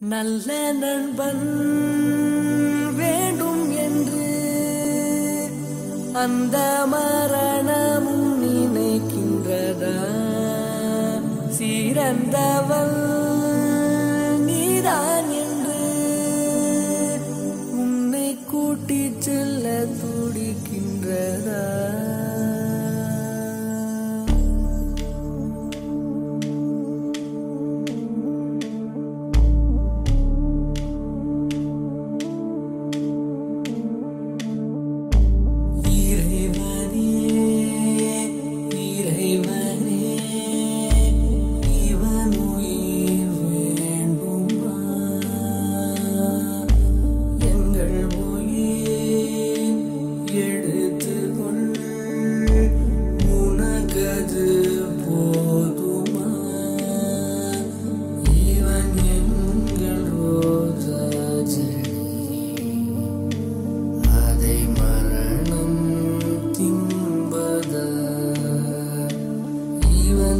நல்ல நண்பன் வேண்டும் என்று அந்த மரணமும் நினைக்கின்றதா? சீரந்தவள் நீதான் என்று உன்னை கூட்டிச் செல்ல துடிக்கின்றதா?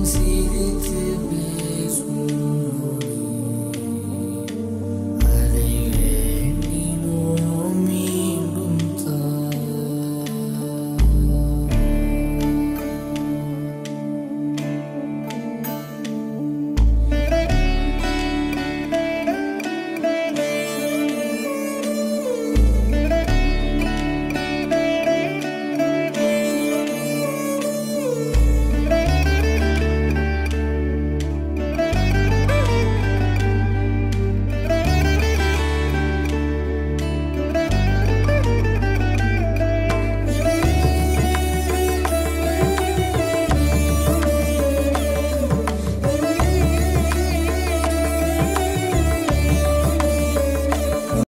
see it through.